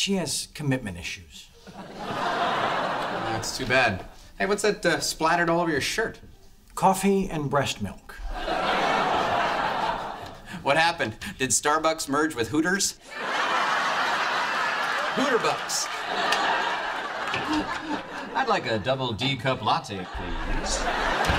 she has commitment issues. That's too bad. Hey, what's that uh, splattered all over your shirt? Coffee and breast milk. What happened? Did Starbucks merge with Hooters? Hooterbucks. I'd like a double D cup latte, please.